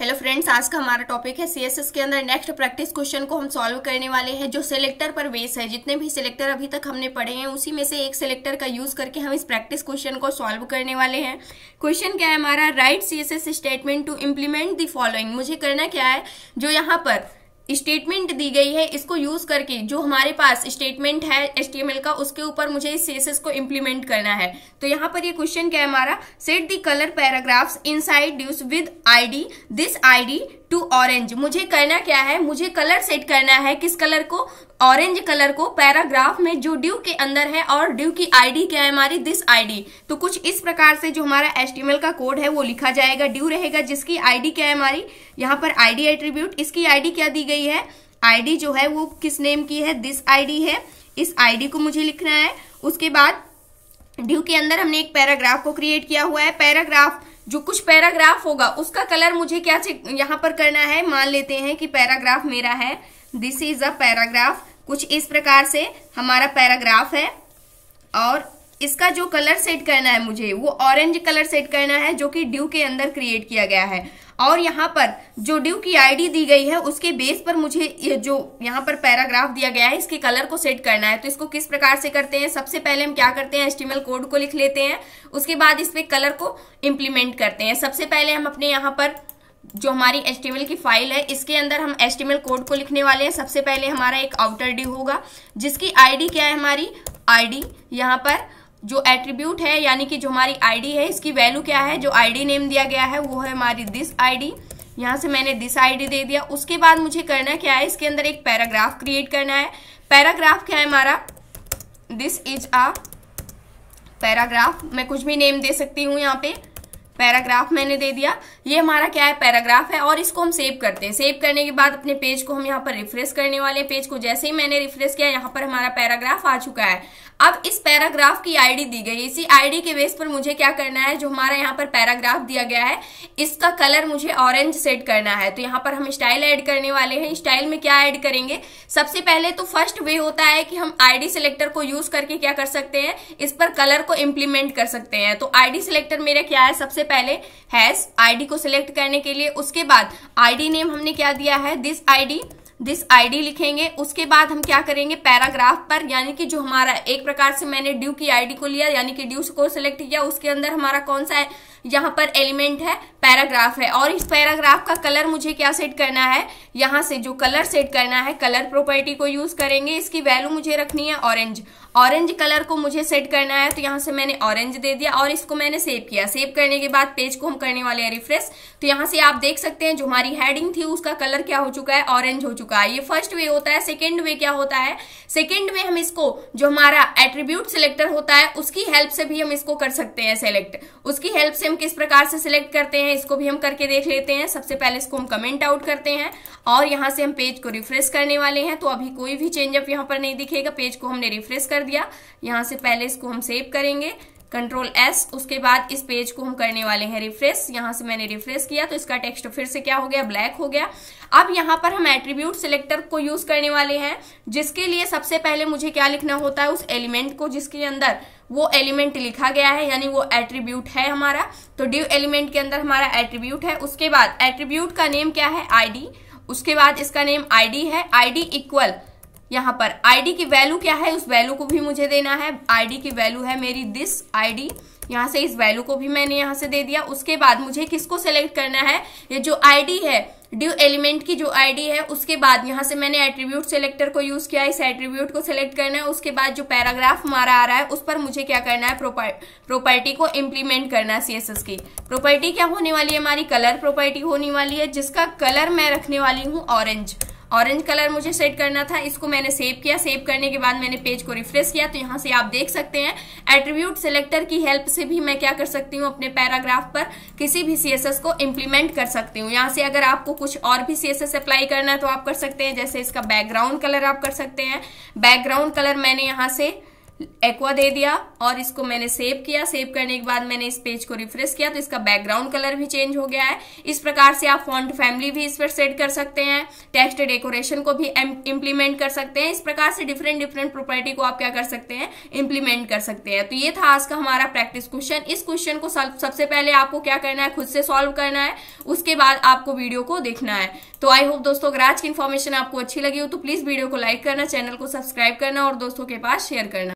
Hello friends आज का हमारा टॉपिक है सीएसएस के अंदर नेक्स्ट प्रैक्टिस क्वेश्चन को हम सॉल्व करने वाले हैं, जो सिलेक्टर पर बेस है। जितने भी सिलेक्टर अभी तक हमने पढ़े हैं, उसी में से एक सिलेक्टर का यूज़ करके हम इस प्रैक्टिस क्वेश्चन को सॉल्व करने वाले हैं। क्वेश्चन क्या है हमारा? Write CSS statement to implement the following मुझे करना क्या है? जो यहाँ पर स्टेटमेंट दी गई है, इसको यूज़ करके जो हमारे पास स्टेटमेंट है एस का, उसके ऊपर मुझे इस सेसेस को इम्प्लीमेंट करना है। तो यहाँ पर ये क्वेश्चन क्या है हमारा? Set the colour paragraphs inside divs with ID this ID to orange मुझे करना क्या है? मुझे कलर सेट करना है। किस कलर को? ऑरेंज कलर को पैराग्राफ में जो ड्यू के अंदर है और ड्यू की आईडी क्या है हमारी? दिस आईडी तो कुछ इस प्रकार से जो हमारा एस्टिमल का कोड है, वो लिखा जाएगा ड्यू रहेगा। जिसकी आईडी क्या है हमारी? यहाँ पर आईडी एट्रीब्यूट इसकी आईडी क्या दी गई है? आईडी जो है वो किस नेम की है? दिस आईडी है। इस आईडी को मुझे लिखना है। उसके बाद ड्यू के अंदर हमने एक पैराग्राफ को क्रिएट किया हुआ है। पैराग्राफ जो कुछ पैराग्राफ होगा, उसका कलर मुझे क्या यहाँ पर करना है। मान लेते हैं कि पैराग्राफ मेरा है। दिस इज़ अ पैराग्राफ कुछ इस प्रकार से हमारा पैराग्राफ है और इसका जो कलर सेट करना है मुझे, वो ऑरेंज कलर सेट करना है जो कि ड्यू के अंदर क्रिएट किया गया है। और यहाँ पर जो ड्यू की आईडी दी गई है, उसके बेस पर मुझे ये जो यहाँ पर पैराग्राफ दिया गया है, इसके कलर को सेट करना है। तो इसको किस प्रकार से करते हैं? सबसे पहले हम क्या करते हैं? एस्टिमल कोड को लिख लेते हैं। उसके बाद इस कलर को इम्प्लीमेंट करते हैं। सबसे पहले हम अपने यहाँ पर जो हमारी एस्टिमल की फ़ाइल है, इसके अंदर हम एस्टिमल कोड को लिखने वाले हैं। सबसे पहले हमारा एक आउटर डी होगा, जिसकी आईडी क्या है हमारी? आईडी। यहाँ पर जो एट्रीब्यूट है, यानी कि जो हमारी आईडी है, इसकी वैल्यू क्या है? जो आईडी नेम दिया गया है, वो है हमारी दिस आईडी। यहाँ से मैंने दिस आईडी दे दिया। उसके बाद मुझे करना क्या है? इसके अंदर एक पैराग्राफ क्रिएट करना है। पैराग्राफ क्या है हमारा? This is a paragraph. मैं कुछ भी नेम दे सकती हूँ यहाँ पे। पैराग्राफ मैंने दे दिया। ये हमारा क्या है? पैराग्राफ है और इसको हम सेव करते हैं। सेव करने के बाद अपने पेज को हम यहाँ पर रिफ्रेश करने वाले पेज को जैसे ही मैंने रिफ्रेश किया, यहाँ पर हमारा पैराग्राफ आ चुका है। अब इस पैराग्राफ की आईडी दी गई इसी आईडी के बेस पर मुझे क्या करना है? जो हमारा यहाँ पर पैराग्राफ दिया गया है, इसका कलर मुझे ऑरेंज सेट करना है। तो यहाँ पर हम स्टाइल ऐड करने वाले हैं। स्टाइल में क्या ऐड करेंगे? सबसे पहले तो फ़र्स्ट वे होता है कि हम आईडी सिलेक्टर को यूज़ करके क्या कर सकते हैं? इस पर कलर को इम्प्लीमेंट कर सकते हैं। तो आईडी सिलेक्टर मेरा क्या है? सबसे पहले हैज़ आईडी को सिलेक्ट करने के लिए, उसके बाद आईडी नेम हमने क्या दिया है? दिस आईडी दिस आईडी लिखेंगे, उसके बाद हम क्या करेंगे? पैराग्राफ पर, यानी कि जो हमारा एक प्रकार से मैंने ड्यू की आईडी को लिया, यानी कि ड्यू को सिलेक्ट किया, उसके अंदर हमारा कौन सा है? यहाँ पर एलिमेंट है पैराग्राफ है। और इस पैराग्राफ का कलर मुझे क्या सेट करना है? यहाँ से जो कलर सेट करना है कलर प्रॉपर्टी को यूज़ करेंगे। इसकी वैल्यू मुझे रखनी है ऑरेंज ऑरेंज कलर को मुझे सेट करना है तो यहाँ से मैंने ऑरेंज दे दिया और इसको मैंने सेव किया। सेव करने के बाद पेज को हम करने वाले हैं रिफ्रेश तो यहाँ से आप देख सकते हैं, जो हमारी हेडिंग थी, उसका कलर क्या हो चुका है? ऑरेंज हो चुका है। ये फ़र्स्ट वे होता है सेकेंड वे क्या होता है? सेकेंड में हम इसको, जो हमारा एट्रीब्यूट सिलेक्टर होता है, उसकी हेल्प से भी हम इसको कर सकते हैं सेलेक्ट उसकी हेल्प से हम किस प्रकार से सिलेक्ट करते हैं, इसको भी हम करके देख लेते हैं। सबसे पहले इसको हम कमेंट आउट करते हैं और यहाँ से हम पेज को रिफ्रेश करने वाले हैं। तो अभी कोई भी चेंजअप यहाँ पर नहीं दिखेगा। पेज को हमने रिफ्रेश कर दिया। यहाँ से पहले इसको हम सेव करेंगे। कंट्रोल एस उसके बाद इस पेज को हम करने वाले हैं रिफ्रेश यहाँ से मैंने रिफ्रेश किया तो इसका टेक्स्ट फिर से क्या हो गया? ब्लैक हो गया। अब यहाँ पर हम एट्रीब्यूट सिलेक्टर को यूज़ करने वाले हैं, जिसके लिए सबसे पहले मुझे क्या लिखना होता है? उस एलिमेंट को जिसके अंदर वो एलिमेंट लिखा गया है, यानी वो एट्रीब्यूट है हमारा। तो ड्यू एलिमेंट के अंदर हमारा एट्रीब्यूट है। उसके बाद एट्रीब्यूट का नेम क्या है? आईडी उसके बाद इसका नेम आईडी है। आईडी इक्वल यहाँ पर आईडी की वैल्यू क्या है? उस वैल्यू को भी मुझे देना है। आईडी की वैल्यू है मेरी दिस आईडी यहाँ से इस वैल्यू को भी मैंने यहाँ से दे दिया। उसके बाद मुझे किसको सेलेक्ट करना है? ये जो आईडी है ड्यू एलिमेंट की जो आईडी है, उसके बाद यहाँ से मैंने एट्रीब्यूट सेलेक्टर को यूज़ किया, इस एट्रीब्यूट को सिलेक्ट करना है, उसके बाद जो पैराग्राफ हमारा आ रहा है, उस पर मुझे क्या करना है प्रॉपर्टी को इम्प्लीमेंट करना है सीएसएस की। प्रॉपर्टी क्या होने वाली है हमारी? कलर प्रॉपर्टी होने वाली है, जिसका कलर मैं रखने वाली हूँ ऑरेंज ऑरेंज कलर मुझे सेट करना था, इसको मैंने सेव किया। सेव करने के बाद मैंने पेज को रिफ्रेश किया तो यहाँ से आप देख सकते हैं। एट्रीब्यूट सिलेक्टर की हेल्प से भी मैं क्या कर सकती हूँ, अपने पैराग्राफ पर किसी भी सीएसएस को इम्प्लीमेंट कर सकती हूँ। यहाँ से अगर आपको कुछ और भी सीएसएस अप्लाई करना है तो आप कर सकते हैं, जैसे इसका बैकग्राउंड कलर आप कर सकते हैं। बैकग्राउंड कलर मैंने यहाँ से एक्वा दे दिया और इसको मैंने सेव किया। सेव करने के बाद मैंने इस पेज को रिफ्रेश किया तो इसका बैकग्राउंड कलर भी चेंज हो गया है। इस प्रकार से आप फॉन्ट फैमिली भी इस पर सेट कर सकते हैं टेक्स्ट डेकोरेशन को भी इम्प्लीमेंट कर सकते हैं। इस प्रकार से डिफरेंट डिफरेंट प्रॉपर्टी को आप क्या कर सकते हैं इम्प्लीमेंट कर सकते हैं। तो ये था आज का हमारा प्रैक्टिस क्वेश्चन इस क्वेश्चन को सबसे पहले आपको क्या करना है, खुद से सॉल्व करना है, उसके बाद आपको वीडियो को देखना है। तो आई होप दोस्तों, अगर आज की इन्फॉर्मेशन आपको अच्छी लगी हो तो प्लीज़ वीडियो को लाइक करना चैनल को सब्सक्राइब करना और दोस्तों के पास शेयर करना।